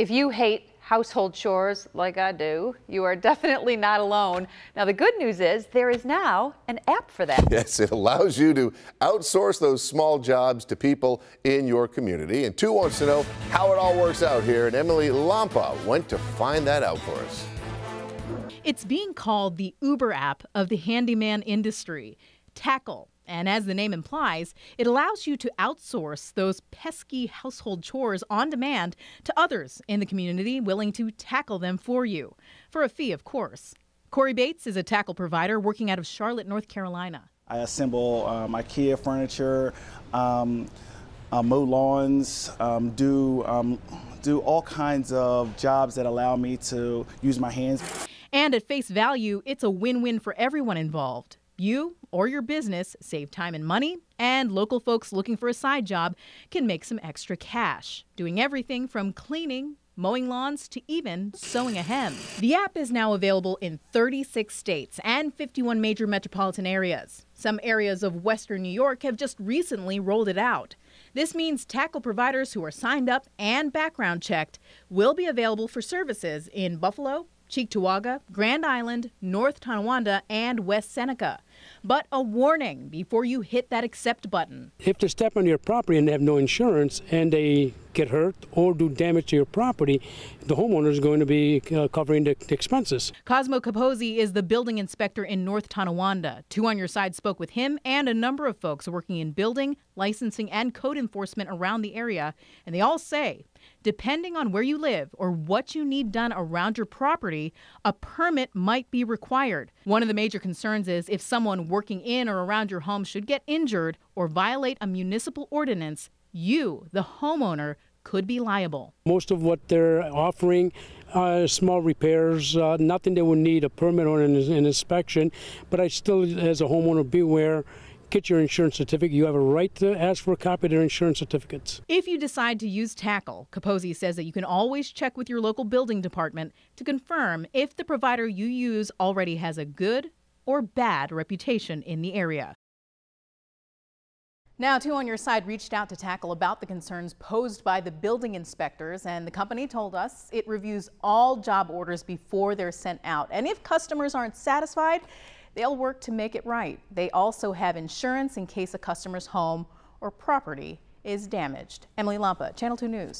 If you hate household chores like I do, you are definitely not alone. Now, the good news is there is now an app for that. Yes, it allows you to outsource those small jobs to people in your community. And two wants to know how it all works out here, and Emily Lampa went to find that out for us. It's being called the Uber app of the handyman industry. Takl and as the name implies, it allows you to outsource those pesky household chores on demand to others in the community willing to tackle them for you, for a fee, of course. Corey Bates is a Takl provider working out of Charlotte, North Carolina. I assemble um, IKEA furniture, um, uh, mow lawns, um, do um, do all kinds of jobs that allow me to use my hands. And at face value, it's a win-win for everyone involved. You or your business save time and money, and local folks looking for a side job can make some extra cash, doing everything from cleaning, mowing lawns to even sewing a hem. The app is now available in 36 states and 51 major metropolitan areas. Some areas of western New York have just recently rolled it out. This means Takl providers who are signed up and background checked will be available for services in Buffalo, Cheektowaga, Grand Island, North Tonawanda, and West Seneca. But a warning before you hit that accept button. If they step on your property and they have no insurance and they get hurt or do damage to your property, the homeowner is going to be uh, covering the, the, expenses. Cosmo Capozzi is the building inspector in North Tonawanda. Two on Your Side spoke with him and a number of folks working in building, licensing, and code enforcement around the area, and they all say depending on where you live or what you need done around your property, a permit might be required. One of the major concerns is if someone working in or around your home should get injured or violate a municipal ordinance, you, the homeowner, could be liable. Most of what they're offering uh, small repairs, uh, nothing that would need a permit or an, an inspection, but I still, as a homeowner, beware get your insurance certificate. You have a right to ask for a copy of their insurance certificates. If you decide to use Takl, Capozzi says that you can always check with your local building department to confirm if the provider you use already has a good or bad reputation in the area. Now, Two on Your Side reached out to Takl about the concerns posed by the building inspectors, and the company told us it reviews all job orders before they're sent out. And if customers aren't satisfied, they'll work to make it right. They also have insurance in case a customer's home or property is damaged. Emily Lampa, Channel 2 News.